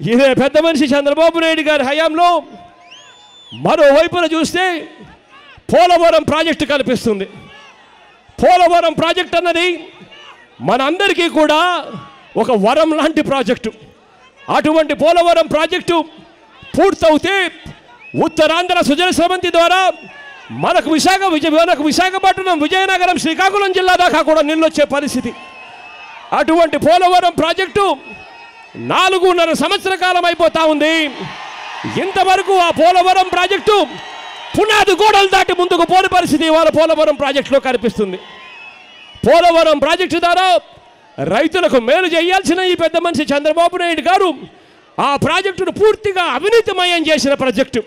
ఇదే పెద్ద మనిషి చంద్రబాబు నాయుడు గారి హయాంలో మరోవైపున చూస్తే పోలవరం ప్రాజెక్టు కనిపిస్తుంది. పోలవరం ప్రాజెక్ట్ అన్నది మనందరికీ కూడా ఒక వరం లాంటి ప్రాజెక్టు. అటువంటి పోలవరం ప్రాజెక్టు పూర్తవుతే ఉత్తరాంధ్ర సుజల సమంతి ద్వారా మనకు విశాఖ విజయ మనకు విశాఖపట్నం విజయనగరం శ్రీకాకుళం జిల్లా దాకా కూడా నిల్లొచ్చే పరిస్థితి. అటువంటి పోలవరం ప్రాజెక్టు నాలుగున్నర సంవత్సర కాలం అయిపోతా ఉంది. ఇంతవరకు ఆ పోలవరం ప్రాజెక్టు పునాది గోడలు దాటి ముందుకు పోని పరిస్థితి ఇవాళ పోలవరం ప్రాజెక్టులో కనిపిస్తుంది. పోలవరం ప్రాజెక్టు ద్వారా రైతులకు మేలు చేయాల్సిన ఈ పెద్ద మనిషి చంద్రబాబు నాయుడు గారు ఆ ప్రాజెక్టును పూర్తిగా అవినీతిమయం చేసిన ప్రాజెక్టు.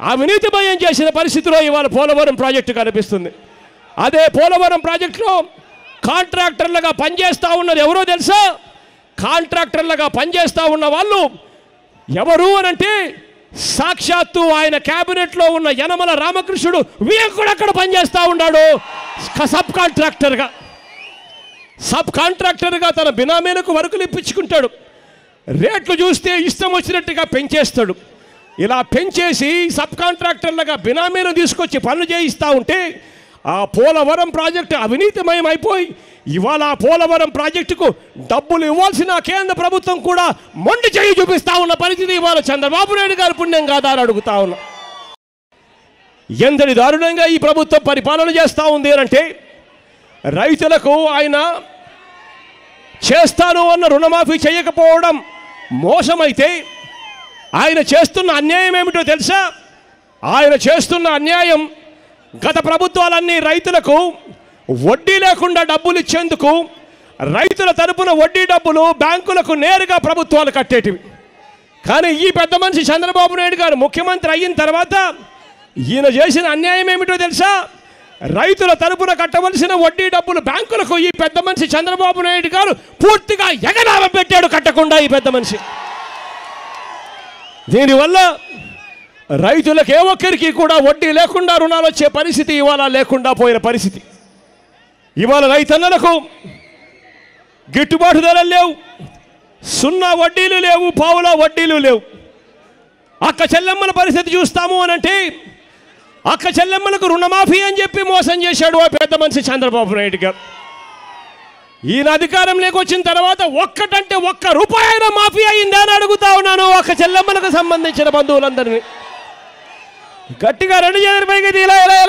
అవినీతిమయం చేసిన పరిస్థితిలో ఇవాళ పోలవరం ప్రాజెక్టు కనిపిస్తుంది. అదే పోలవరం ప్రాజెక్టులో కాంట్రాక్టర్లుగా పనిచేస్తూ ఉన్నది ఎవరో తెలుసా? కాంట్రాక్టర్లుగా పనిచేస్తూ ఉన్న వాళ్ళు ఎవరు అనంటే సాక్షాత్తు ఆయన క్యాబినెట్లో ఉన్న యనమల రామకృష్ణుడు వీయకుడు అక్కడ పనిచేస్తూ ఉన్నాడు. సబ్ కాంట్రాక్టర్గా. సబ్ కాంట్రాక్టర్గా తన బినామీలకు వరకులు ఇప్పించుకుంటాడు. రేట్లు చూస్తే ఇష్టం వచ్చినట్టుగా పెంచేస్తాడు. ఇలా పెంచేసి సబ్ కాంట్రాక్టర్లుగా బినామీలు తీసుకొచ్చి పనులు చేయిస్తూ ఉంటే ఆ పోలవరం ప్రాజెక్టు అవినీతిమయం అయిపోయి ఇవాళ పోలవరం ప్రాజెక్టుకు డబ్బులు ఇవ్వాల్సిన కేంద్ర ప్రభుత్వం కూడా మొండి చేయి చూపిస్తా ఉన్న పరిస్థితి ఇవాళ చంద్రబాబు నాయుడు గారు పుణ్యం కాదా అని అడుగుతా ఉన్నా. ఎంతటి దారుణంగా ఈ ప్రభుత్వం పరిపాలన చేస్తూ ఉంది అంటే రైతులకు ఆయన చేస్తాను అన్న రుణమాఫీ చేయకపోవడం మోసమైతే ఆయన చేస్తున్న అన్యాయం ఏమిటో తెలుసా? ఆయన చేస్తున్న అన్యాయం గత ప్రభుత్వాలన్నీ రైతులకు వడ్డీ లేకుండా డబ్బులు ఇచ్చేందుకు రైతుల తరపున వడ్డీ డబ్బులు బ్యాంకులకు నేరుగా ప్రభుత్వాలు కట్టేటివి. కానీ ఈ పెద్ద మనిషి చంద్రబాబు నాయుడు గారు ముఖ్యమంత్రి అయిన తర్వాత ఈయన చేసిన అన్యాయం ఏమిటో తెలుసా? రైతుల తరపున కట్టవలసిన వడ్డీ డబ్బులు బ్యాంకులకు ఈ పెద్ద మనిషి చంద్రబాబు నాయుడు గారు పూర్తిగా ఎగనామ పెట్టాడు కట్టకుండా ఈ పెద్ద మనిషి. దీనివల్ల రైతులకు ఏ ఒక్కరికి కూడా వడ్డీ లేకుండా రుణాలు వచ్చే పరిస్థితి ఇవాళ లేకుండా పోయిన పరిస్థితి. ఇవాళ రైతన్నలకు గిట్టుబాటు ధరలు లేవు సున్నా వడ్డీలు లేవు పావుల వడ్డీలు లేవు అక్క చెల్లెమ్మల పరిస్థితి చూస్తాము అని అంటే అక్క చెల్లెమ్మలకు రుణమాఫీ అని చెప్పి మోసం చేశాడు ఆ పెద్ద మనిషి చంద్రబాబు నాయుడు గారు ఈయన అధికారంలోకి వచ్చిన తర్వాత ఒక్కటంటే ఒక్క రూపాయి మాఫీ అయిందా అని అడుగుతా ఉన్నాను ఒక చెల్లెమ్మలకు సంబంధించిన బంధువులందరినీ గట్టిగా రెండు చేతుల పైకి ఇలా ఇలా